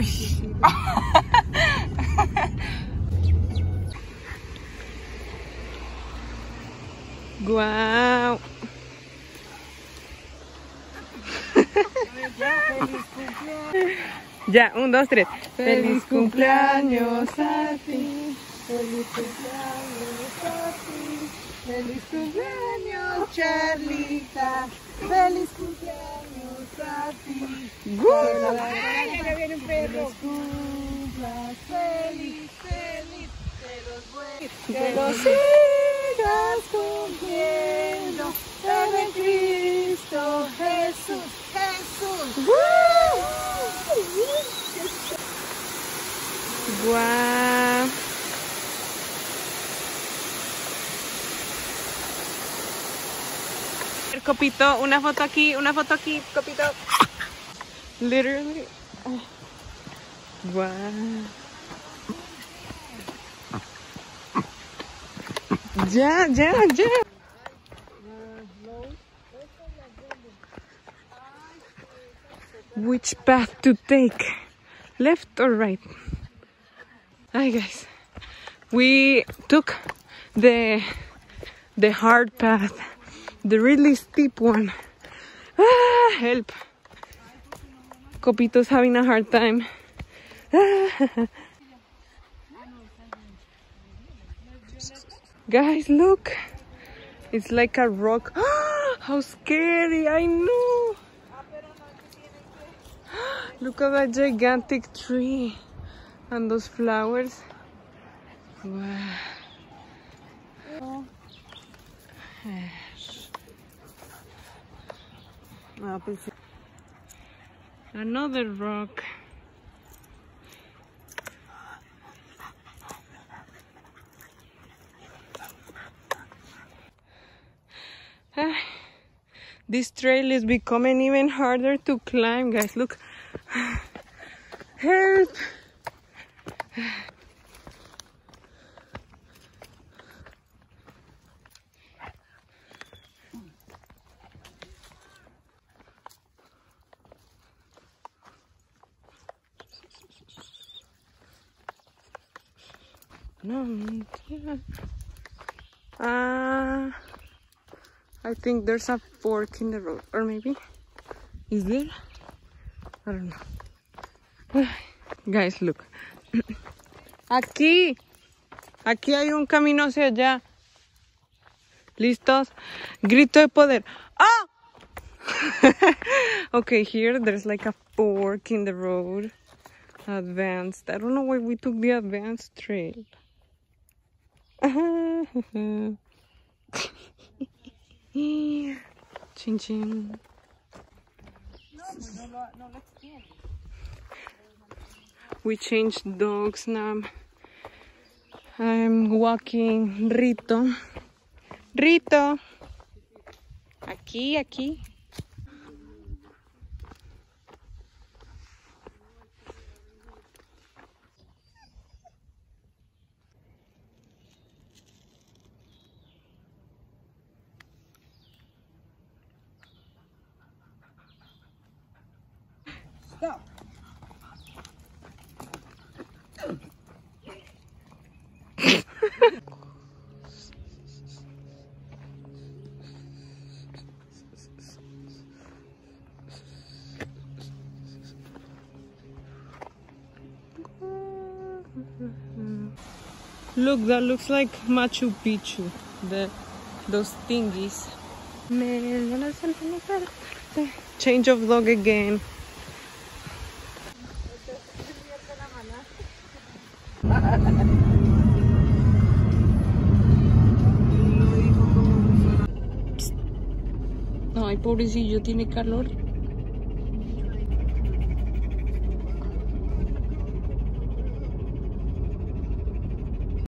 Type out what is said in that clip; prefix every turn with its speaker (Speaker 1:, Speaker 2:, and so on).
Speaker 1: Guau. Ya, un, dos, tres. Feliz cumpleaños a ti. Feliz cumpleaños. Feliz cumpleaños, Charlita. Feliz cumpleaños a ti.
Speaker 2: Ay, ya viene un perro.
Speaker 1: cumplas feliz, feliz, de los buenos, que los sigas cumpliendo, en Cristo Jesús, Jesús. Guau. Copito, una foto aquí, una foto aquí, Copito. Literally. oh. Wow. Ya, ya, ya. Which path to take? Left or right? Hi guys. We took the the hard path, the really steep one. Ah, help. Copito's having a hard time. Guys, look. It's like a rock. How scary. I know. Look at that gigantic tree and those flowers. Wow. Another rock. Ah, This trail is becoming even harder to climb, guys. Look. Help! No. Ah, I think there's a fork in the road, or maybe is there? I don't know. Guys, look. Aquí, aquí hay un camino hacia allá. ¿Listos? Grito de poder. ¡Ah! okay, here there's like a fork in the road. Advanced. I don't know why we took the advanced trail. Chin chin. We changed dogs now. I'm walking Rito. Rito. Aquí, aquí.
Speaker 2: Stop.
Speaker 1: Look, that looks like Machu Picchu. The those thingies. Change of vlog again. Ay, pobrecillo, tiene calor.